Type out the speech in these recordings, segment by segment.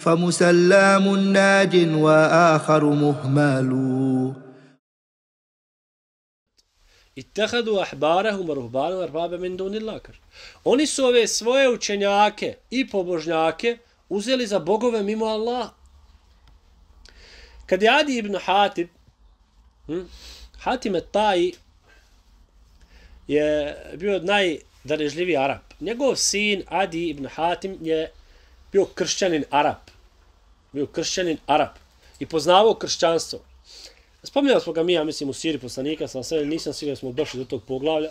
فمسلام ناج وآخر مهمل Ittehadu ahbarahum ruhbanu arbabe min dunillah. Oni su ove svoje učenjake i pobožnjake uzeli za bogove mimo Allah. Kad je Adi ibn Hatib, hm, Hatim et taj je bio najdarežljiviji Arab. Njegov sin Adi ibn Hatim je bio kršćanin Arab. Bio kršćanin Arab. I poznavao kršćanstvo. Spominjali smo ga mi, ja mislim, u Siri poslanika, sam sve, nisam siguran smo došli do tog poglavlja.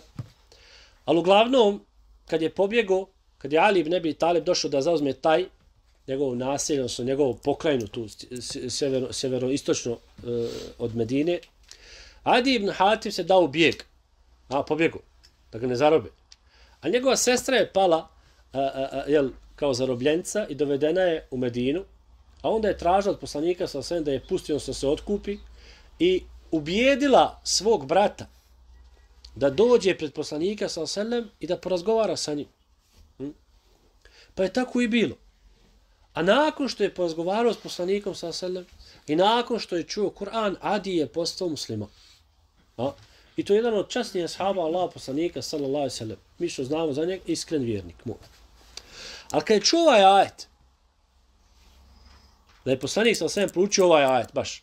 Ali uglavnom, kad je pobjegao, kad je Ali ibn Ebi Talib došao da zauzme taj, njegovu naselje, odnosno njegovu pokrajinu tu sjevero, sjeveroistočno uh, od Medine, Adi ibn Hatim se dao bijeg, a pobjegu, da ga ne zarobe. A njegova sestra je pala uh, uh, uh, jel, kao zarobljenca i dovedena je u Medinu, a onda je tražila od poslanika sa sve da je pustio, da se otkupi, i ubijedila svog brata da dođe pred poslanika sa selem i da porazgovara sa njim. Hm? Pa je tako i bilo. A nakon što je porazgovarao s poslanikom sa selem i nakon što je čuo Kur'an, Adi je postao muslima. A? I to je jedan od časnije ashaba Allah poslanika sallallahu alaihi sallam. Mi što znamo za njeg, iskren vjernik mu. Ali kad je čuo ovaj ajet, da je poslanik sa selem proučio ovaj ajet, baš,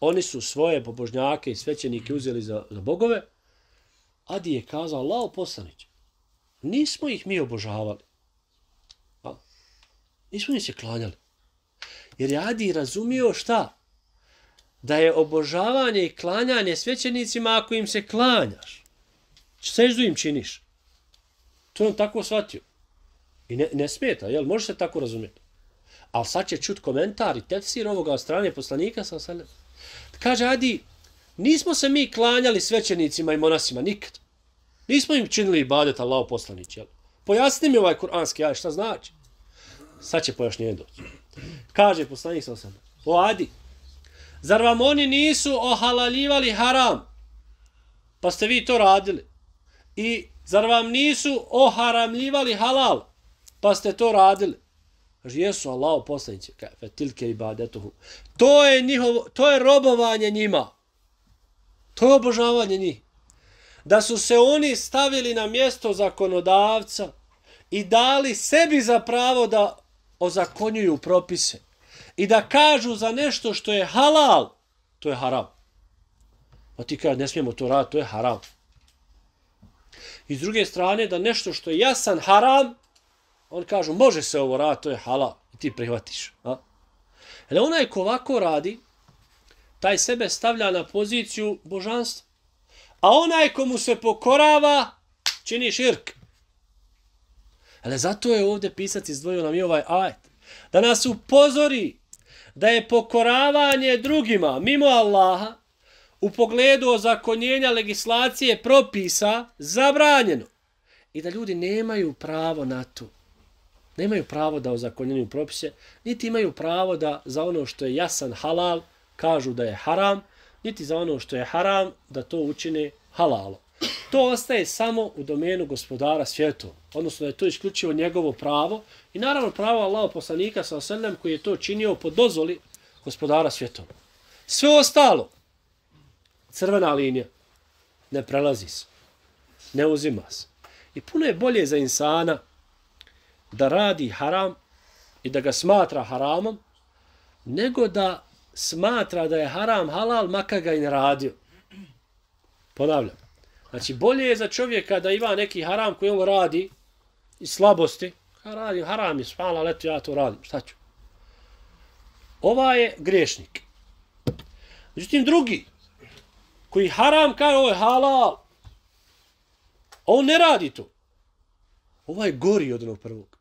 oni su svoje pobožnjake i svećenike uzeli za, za bogove, Adi je kazao, lao poslanić, nismo ih mi obožavali. A? Nismo ni se klanjali. Jer je Adi razumio šta? Da je obožavanje i klanjanje svećenicima ako im se klanjaš. Seždu im činiš. To je on tako shvatio. I ne, ne smeta, jel? Može se tako razumjeti. Ali sad će čut komentar i tefsir ovoga strane poslanika sa sallam. Kaže Adi, nismo se mi klanjali svećenicima i monasima nikad. Nismo im činili ibadet Allah poslanić, jel? Pojasni mi ovaj kuranski aj, šta znači? Sad će pojašnjenje doći. Kaže poslanik sa osam, o Adi, zar vam oni nisu ohalaljivali haram? Pa ste vi to radili. I zar vam nisu oharamljivali halal? Pa ste to radili. Kaže, jesu Allaho poslanici, fe tilke ibadetuhu. To je, njihovo, to je robovanje njima. To je obožavanje njih. Da su se oni stavili na mjesto zakonodavca i dali sebi za pravo da ozakonjuju propise. I da kažu za nešto što je halal, to je haram. A ti kaže, ne smijemo to raditi, to je haram. I s druge strane, da nešto što je jasan haram, On kažu, može se ovo raditi, to je halal. I ti prihvatiš. A? Ali onaj ko ovako radi, taj sebe stavlja na poziciju božanstva. A onaj ko mu se pokorava, čini širk. Ali zato je ovdje pisac izdvojio nam i ovaj ajet. Da nas upozori da je pokoravanje drugima mimo Allaha u pogledu ozakonjenja legislacije propisa zabranjeno. I da ljudi nemaju pravo na to nemaju pravo da ozakonjenju propise, niti imaju pravo da za ono što je jasan halal kažu da je haram, niti za ono što je haram da to učine halalo. To ostaje samo u domenu gospodara svijetu, odnosno da je to isključivo njegovo pravo i naravno pravo Allaho poslanika sa osallam koji je to činio po dozvoli gospodara svijetu. Sve ostalo, crvena linija, ne prelazi se, ne uzima se. I puno je bolje za insana da radi haram i da ga smatra haramom, nego da smatra da je haram halal, makar ga i ne radio. Ponavljam. Znači, bolje je za čovjeka da ima neki haram koji on radi iz slabosti. Ha, radim, haram je, spala, leto, ja to radim. Šta ću? Ova je grešnik. Međutim, drugi, koji haram kaže ovo je halal, on ne radi to. Ova je gori od onog prvog.